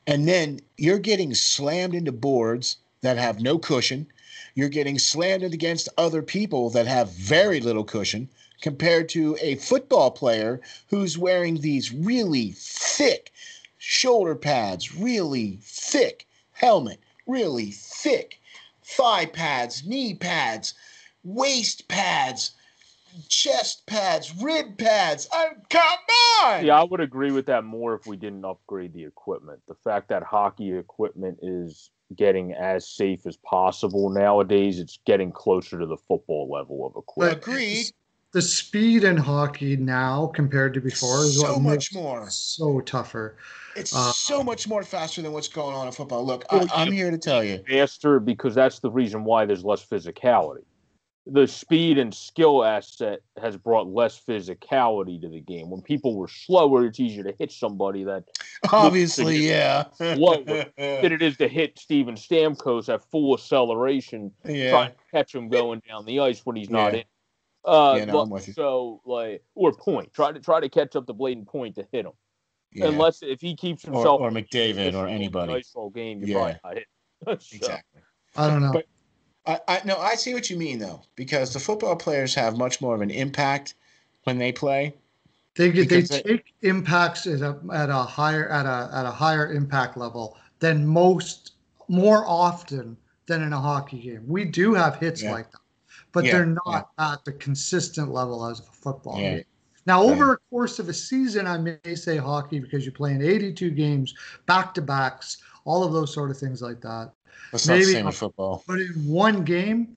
and then you're getting slammed into boards that have no cushion, you're getting slammed against other people that have very little cushion compared to a football player who's wearing these really thick shoulder pads, really thick helmet, really thick thigh pads, knee pads, waist pads, chest pads, rib pads. I, come on! Yeah, I would agree with that more if we didn't upgrade the equipment. The fact that hockey equipment is getting as safe as possible nowadays, it's getting closer to the football level of equipment. Agreed. The speed in hockey now compared to before is so much more. so tougher. It's Uh, so much more faster than what's going on in football. Look, I, I'm here to tell you. faster because that's the reason why there's less physicality. The speed and skill asset has brought less physicality to the game. When people were slower, it's easier to hit somebody that Obviously, yeah. Slower than it is to hit Steven Stamkos at full acceleration, yeah. trying to catch him going down the ice when he's not Yeah. in. Uh, Yeah, no, but- I'm with you. So like, or point. Try to try to catch up the blade and point to hit him. yeah. Unless if he keeps himself or McDavid or anybody. ice all game, you're Yeah. probably not hit. So, Exactly. I don't know. But- I, I no, I see what you mean though, because the football players have much more of an impact when they play. They they take impacts at a at a higher at a at a higher impact level than most more often than in a hockey game. We do have hits Yeah. like that, but Yeah, they're not at the consistent level as a football Yeah. game. Now, over a course of a season, I may say hockey because you're playing 82 games, back to backs, all of those sort of things like that. That's not the Maybe same not. with football. But in one game,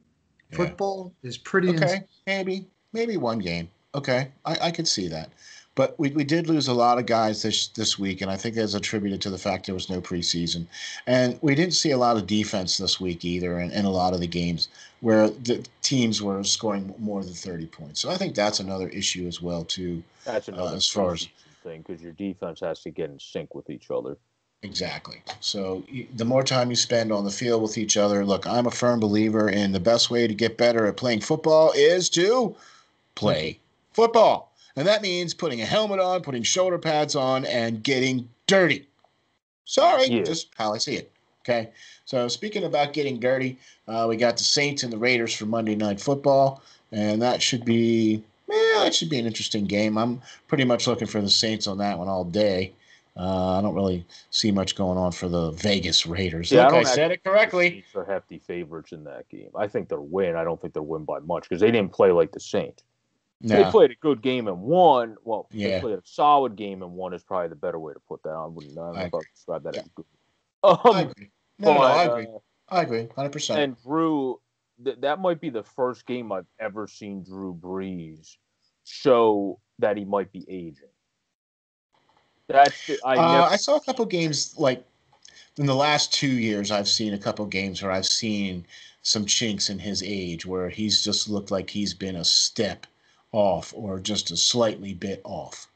Yeah. football is pretty. Okay, insane. maybe maybe one game. Okay, I, I could see that. But we, we did lose a lot of guys this this week, and I think that's attributed to the fact there was no preseason, and we didn't see a lot of defense this week either, in, in a lot of the games where the teams were scoring more than thirty points. So I think that's another issue as well too. that's another Uh, as far as- preseason thing because your defense has to get in sync with each other. Exactly. So the more time you spend on the field with each other, look, I'm a firm believer in the best way to get better at playing football is to play football. And that means putting a helmet on, putting shoulder pads on, and getting dirty. Sorry, Yeah. just how I see it. Okay. So speaking about getting dirty, uh, we got the Saints and the Raiders for Monday Night Football, and that should be, well, that should be an interesting game. I'm pretty much looking for the Saints on that one all day. Uh, I don't really see much going on for the Vegas Raiders. Yeah, I Look, I, don't said it correctly. Are hefty favorites in that game. I think they'll win. I don't think they'll win by much because they didn't play like the Saints. They played a good game and won. Well, Yeah. they played a solid game and won is probably the better way to put that. I wouldn't I know I if I'd describe that Yeah. as good. I Um, agree. No, no, no, I agree. uh, I agree, hundred percent. and Drew, th- that might be the first game I've ever seen Drew Brees show that he might be aging. That's I Uh, never. I saw a couple games like in the last two years. I've seen a couple games where I've seen some chinks in his age where he's just looked like he's been a step off or just a slightly bit off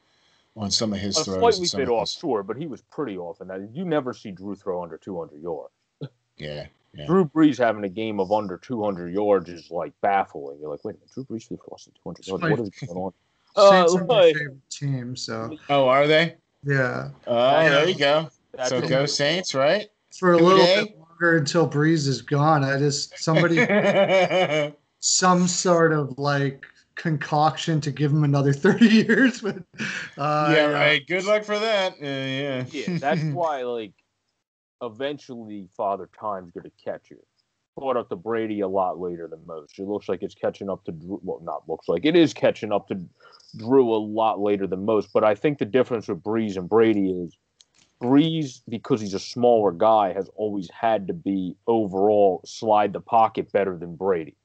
on some of his a throws. slightly and some bit off, his- sure, but he was pretty off in that. You never see Drew throw under 200 yards. Yeah, yeah. Drew Brees having a game of under 200 yards is like baffling. You're like, wait a minute, Drew Brees threw for less than 200 yards. What is going on? Saints Uh, are my like- favorite team, so Oh, are they? Yeah. Oh, Yeah. there you go. That's so a- go Saints, right? For a Who little they? bit longer until Brees is gone, I just somebody some sort of like concoction to give him another 30 years. But uh, yeah right. Good luck for that. Uh, yeah. Yeah, that's why like eventually Father Time's going to catch you. Caught up to Brady a lot later than most. It looks like it's catching up to Drew. Well, not looks like it is catching up to Drew a lot later than most. But I think the difference with Brees and Brady is Brees, because he's a smaller guy, has always had to be overall slide the pocket better than Brady.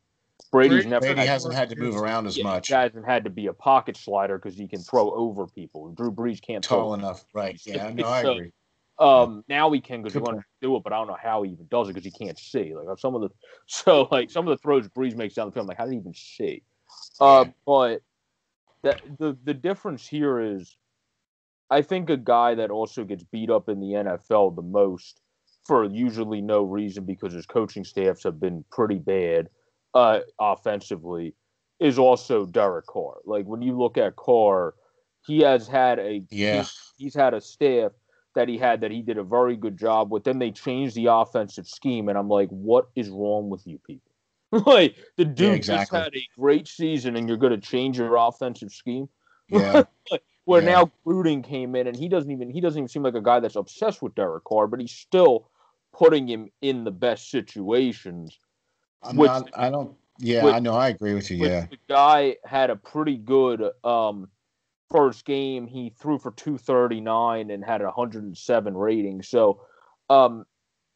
Brady's Brady- never Brady had, hasn't had to move around as yeah, much. He hasn't had to be a pocket slider because he can throw over people. Drew Brees can't throw Tall enough, right? Yeah, no, I So- agree. Um, now he can because he wants to do it, but I don't know how he even does it because he can't see. Like some of the, so like some of the throws Brees makes down the field, I'm like how did he even see? Uh, but that the the difference here is, I think a guy that also gets beat up in the NFL the most for usually no reason because his coaching staffs have been pretty bad uh, offensively, is also Derek Carr. Like when you look at Carr, he has had a Yeah. he's, he's had a staff that he had that he did a very good job with. Then they changed the offensive scheme, and I'm like, what is wrong with you people? like the dude exactly. just had a great season, and you're going to change your offensive scheme. Yeah. Where Yeah. now Gruden came in, and he doesn't even he doesn't even seem like a guy that's obsessed with Derek Carr, but he's still putting him in the best situations. I'm Which- not, I don't, yeah, which- I know. I agree with you. Yeah. the guy had a pretty good um first game. He threw for 239 and had a 107 rating. So um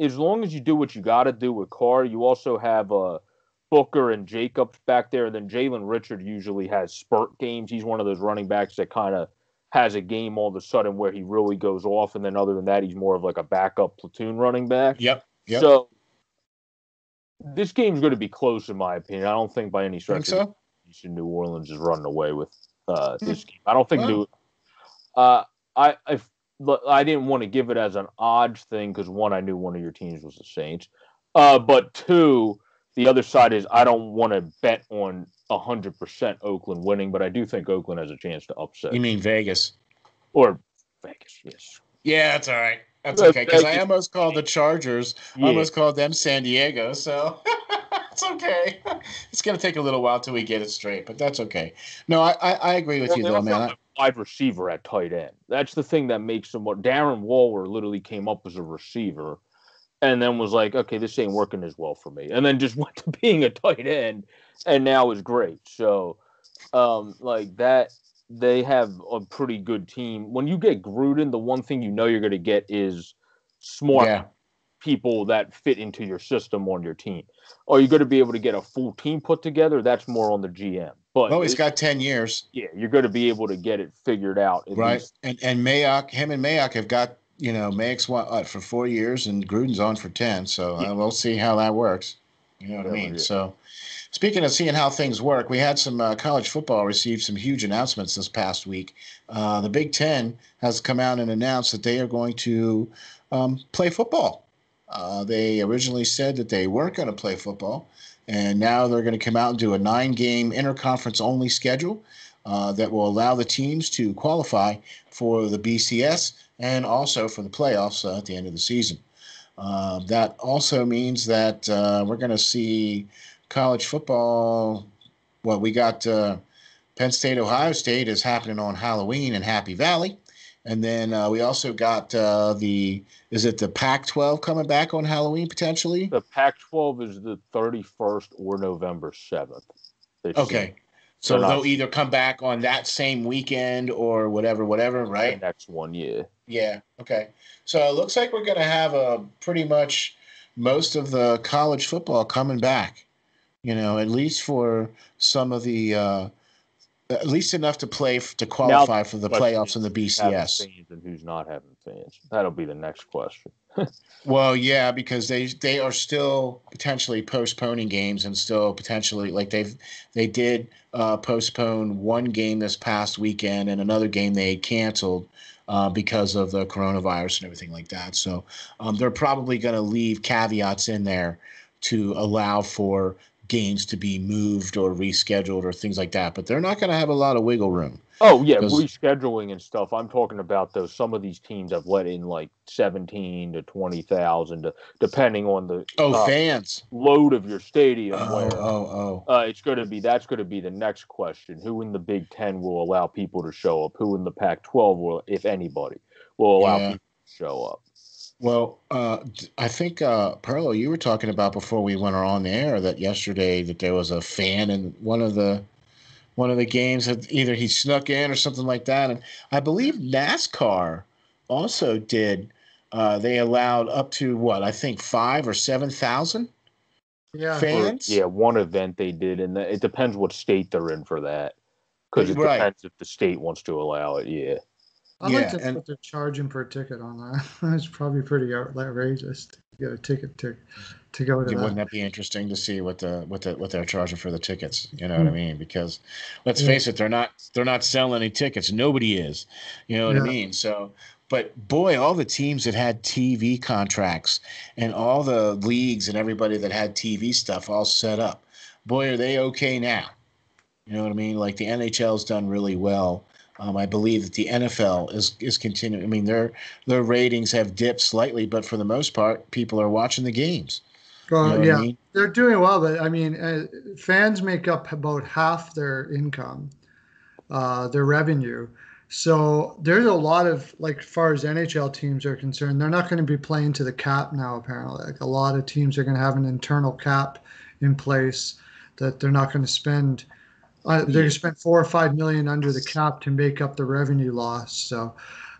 as long as you do what you got to do with Carr, you also have uh Booker and Jacobs back there. And then Jalen Richard usually has spurt games. He's one of those running backs that kind of has a game all of a sudden where he really goes off. And then other than that, he's more of like a backup platoon running back. Yep. Yep. So this game's going to be close, in my opinion. I don't think by any stretch of so? New Orleans is running away with uh, Hmm. this game. I don't think Well. New. Uh, I I I didn't want to give it as an odd thing because one, I knew one of your teams was the Saints. Uh, but two, the other side is I don't want to bet on hundred percent Oakland winning, but I do think Oakland has a chance to upset You mean Vegas? or Vegas. Yes. Yeah, that's all right. That's That's okay. Because I almost called the Chargers. I Yeah. almost called them San Diego. So it's okay. It's going to take a little while till we get it straight, but that's okay. No, I, I, I agree with Well, you, though, man. wide receiver at tight end. That's the thing that makes him. What Darren Waller literally came up as a receiver, and then was like, "Okay, this ain't working as well for me," and then just went to being a tight end, and now is great. So, um, like that, they have a pretty good team. When you get Gruden, the one thing you know you're going to get is smart Yeah. People that fit into your system on your team. Are you going to be able to get a full team put together? That's more on the GM. But Well, he's got 10 years, yeah, you're going to be able to get it figured out. right? least. And and Mayock, him and Mayock have got, you know, Mayock's what, what, for four years and Gruden's on for 10. So uh, we'll see how that works. You know what I mean? yeah. So, speaking of seeing how things work, we had some uh, college football receive some huge announcements this past week. Uh, the Big Ten has come out and announced that they are going to um, play football. Uh, they originally said that they weren't going to play football, and now they're going to come out and do a nine game interconference only schedule uh, that will allow the teams to qualify for the BCS and also for the playoffs uh, at the end of the season. Uh, that also means that uh, we're going to see college football. Well, we got Penn State, Ohio State is happening on Halloween in Happy Valley. And then uh, we also got uh, the, is it the Pac 12 coming back on Halloween potentially? The Pac-12 is the 31st or November 7th. Okay. said So They're they'll either come back on that same weekend or whatever, whatever, the right? next one, yeah. Yeah. Okay. So it looks like we're going to have a pretty much most of the college football coming back. You know, at least for some of the, uh, at least enough to play to qualify for the playoffs in the BCS. and who's not having fans. That'll be the next question. Well, yeah, because they they are still potentially postponing games and still potentially like they've they did uh, postpone one game this past weekend and another game they canceled uh, because of the coronavirus and everything like that. So um, they're probably going to leave caveats in there to allow for games to be moved or rescheduled or things like that. But they're not going to have a lot of wiggle room. Oh yeah, rescheduling and stuff. I'm talking about those. Some of these teams have let in like 17 to 20,000, to- depending on the Oh, uh, fans! load of your stadium. Oh, where oh, oh. Uh, it's going to be that's going to be the next question. Who in the Big Ten will allow people to show up? Who in the Pac-12 will, if anybody, will allow Yeah. people to show up? Well, uh, d- I think uh, Pearlo, you were talking about before we went on the air that yesterday that there was a fan in one of the one of the games that either he snuck in or something like that, and I believe NASCAR also did. Uh, they allowed up to what I think five or seven thousand Yeah. Fan- Or- Fans? yeah, one event they did, and it depends what state they're in for that. Because it Right. depends if the state wants to allow it. Yeah. I'd Yeah, like to and- what they're charging per ticket on that. That's probably pretty outrageous to get a ticket to to go to Wouldn't that. that be interesting to see what the what the what they're charging for the tickets? You know what I Hmm. mean? Because let's Yeah. face it, they're not they're not selling any tickets. Nobody is. You know what I mean? So, But boy, all the teams that had TV contracts and all the leagues and everybody that had TV stuff all set up, boy, are they okay now? You know what I mean? Like the NHL's done really well. Um, I believe that the NFL is is continuing. I mean, their their ratings have dipped slightly, but for the most part, people are watching the games. Well, you know yeah, I mean? they're doing well, but I mean, uh, fans make up about half their income, uh, their revenue. So there's a lot of like, far as NHL teams are concerned, they're not going to be playing to the cap now. Apparently, like a lot of teams are going to have an internal cap in place that they're not going to spend uh, they spent four or five million under the cap to make up the revenue loss. So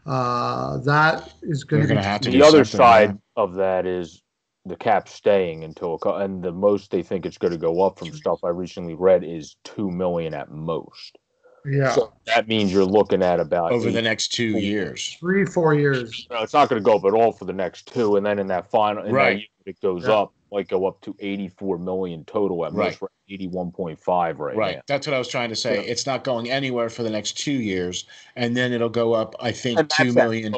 uh, that is going to have to. The other side of that is the cap staying until and the most they think it's going to go up from stuff I recently read is two million at most. Yeah. So that means you're looking at about over eight, the next two years, three, four years. No, it's not going to go up at all for the next two, and then in that final, in right, that year, it goes yeah. up might go up to 84 million total at right. most. 81.5 right Right. Now. That's what I was trying to say. Yeah. It's not going anywhere for the next two years, and then it'll go up. I think two million.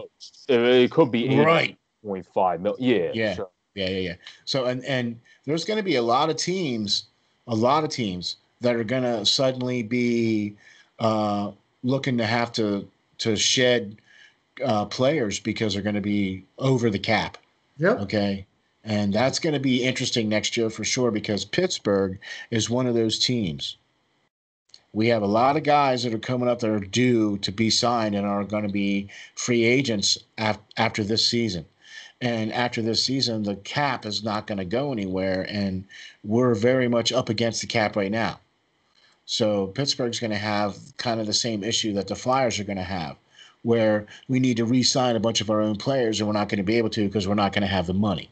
It could be right. 0.5 million. Yeah. Yeah. So. Yeah. Yeah. Yeah. So and and there's going to be a lot of teams, a lot of teams that are going to suddenly be uh, looking to have to to shed uh, players because they're going to be over the cap. Yep. Okay. And that's going to be interesting next year for sure because Pittsburgh is one of those teams. We have a lot of guys that are coming up that are due to be signed and are going to be free agents af- after this season. And after this season, the cap is not going to go anywhere. And we're very much up against the cap right now. So Pittsburgh's going to have kind of the same issue that the Flyers are going to have, where we need to re sign a bunch of our own players and we're not going to be able to because we're not going to have the money.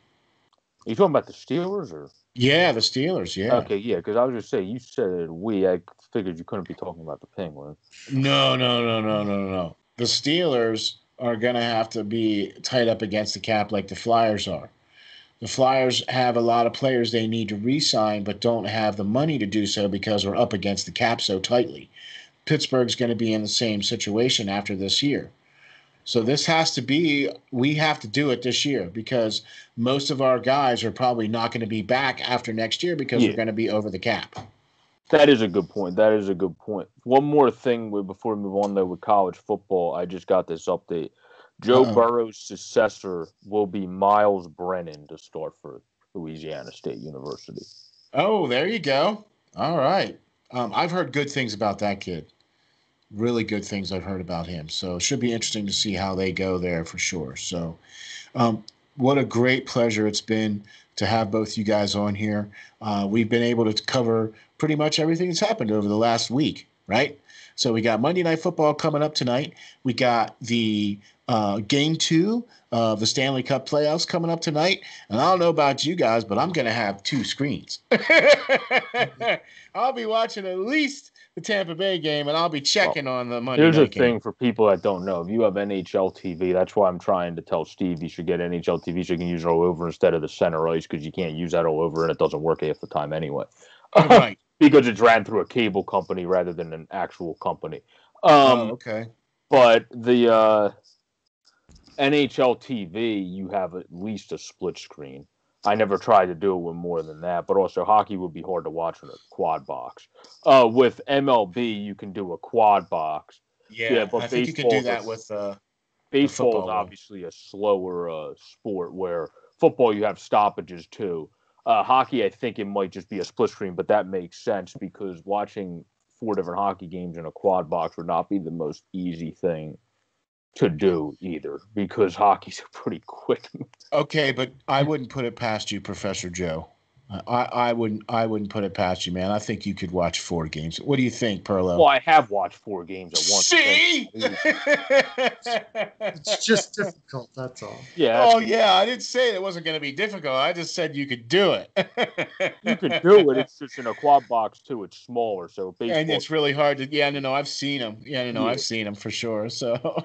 Are you talking about the Steelers or? Yeah, the Steelers. Yeah. Okay, yeah, because I was just saying you said we. I figured you couldn't be talking about the Penguins. No, no, no, no, no, no. The Steelers are going to have to be tight up against the cap like the Flyers are. The Flyers have a lot of players they need to re-sign, but don't have the money to do so because we're up against the cap so tightly. Pittsburgh's going to be in the same situation after this year. So this has to be we have to do it this year because most of our guys are probably not going to be back after next year because yeah. we're going to be over the cap. That is a good point. That is a good point. One more thing before we move on though with college football, I just got this update. Joe Uh-oh. Burrow's successor will be Myles Brennan to start for Louisiana State University. Oh, there you go. All right. Um, I've heard good things about that kid really good things I've heard about him. So it should be interesting to see how they go there for sure. So, um, what a great pleasure it's been to have both you guys on here. Uh, we've been able to cover pretty much everything that's happened over the last week, right? So we got Monday Night Football coming up tonight. We got the uh, game two of the Stanley Cup playoffs coming up tonight. And I don't know about you guys, but I'm going to have two screens. I'll be watching at least the Tampa Bay game, and I'll be checking well, on the money. Here's a thing for people that don't know: if you have NHL TV, that's why I'm trying to tell Steve you should get NHL TV so you can use it all over instead of the center ice because you can't use that all over and it doesn't work half the time anyway. Right. because it's ran through a cable company rather than an actual company. Um, oh, okay. But the uh, NHL TV, you have at least a split screen. I never tried to do it with more than that, but also hockey would be hard to watch in a quad box. Uh, with MLB, you can do a quad box. Yeah, yeah but I think you can do that with uh, baseball is obviously a slower uh, sport where football you have stoppages too. Uh, hockey, I think it might just be a split screen, but that makes sense because watching four different hockey games in a quad box would not be the most easy thing to do either because hockey's a pretty quick. Okay, but I wouldn't put it past you, Professor Joe. I, I wouldn't I wouldn't put it past you, man. I think you could watch four games. What do you think, Pearlo? Well, I have watched four games at once. See, it's just difficult. That's all. Yeah. Oh yeah, I didn't say it wasn't going to be difficult. I just said you could do it. you could do it. It's just in a quad box too. It's smaller, so baseball. And it's really hard to. Yeah, no, no, I've seen them. Yeah, no, no, yeah. I've seen them for sure. So.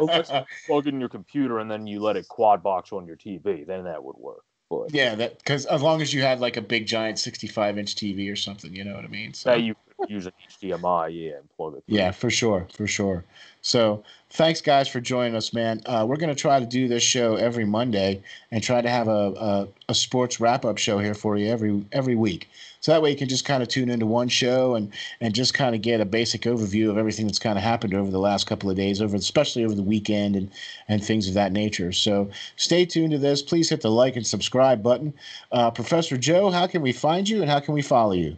Unless you plug in your computer and then you let it quad box on your TV, then that would work. Yeah, that because as long as you had like a big giant 65 inch TV or something, you know what I mean. So that you an HDMI, yeah, and plug it. Through. Yeah, for sure, for sure. So thanks, guys, for joining us, man. Uh, we're going to try to do this show every Monday and try to have a, a, a sports wrap up show here for you every every week. So that way you can just kind of tune into one show and and just kind of get a basic overview of everything that's kind of happened over the last couple of days, over especially over the weekend and and things of that nature. So stay tuned to this. Please hit the like and subscribe button. Uh, Professor Joe, how can we find you and how can we follow you?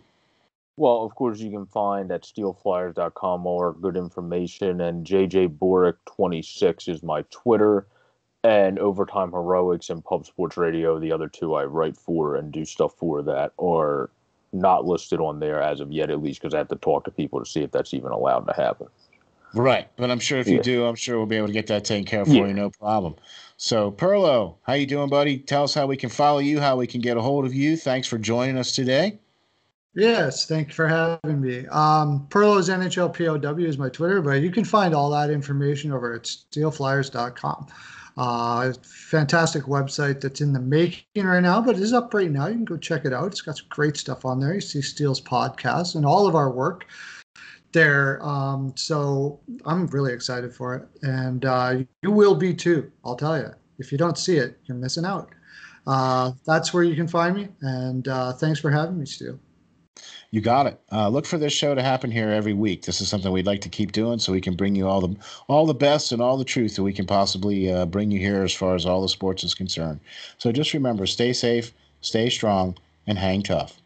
Well, of course, you can find at steelflyers.com more good information. And JJ Borek26 is my Twitter. And Overtime Heroics and Pub Sports Radio, the other two I write for and do stuff for that, are not listed on there as of yet, at least because I have to talk to people to see if that's even allowed to happen. Right, but I'm sure if you yeah. do, I'm sure we'll be able to get that taken care of for yeah. you, no problem. So, Pearlo, how you doing, buddy? Tell us how we can follow you, how we can get a hold of you. Thanks for joining us today. Yes, thank you for having me. Um, Pearlo's NHL POW is my Twitter, but you can find all that information over at steelflyers.com. Uh, fantastic website that's in the making right now, but is up right now. You can go check it out. It's got some great stuff on there. You see Steel's podcast and all of our work there. Um, so I'm really excited for it, and uh, you will be too. I'll tell you. If you don't see it, you're missing out. Uh, that's where you can find me. And uh, thanks for having me, Steel. You got it. Uh, look for this show to happen here every week. This is something we'd like to keep doing, so we can bring you all the all the best and all the truth that we can possibly uh, bring you here as far as all the sports is concerned. So just remember, stay safe, stay strong, and hang tough.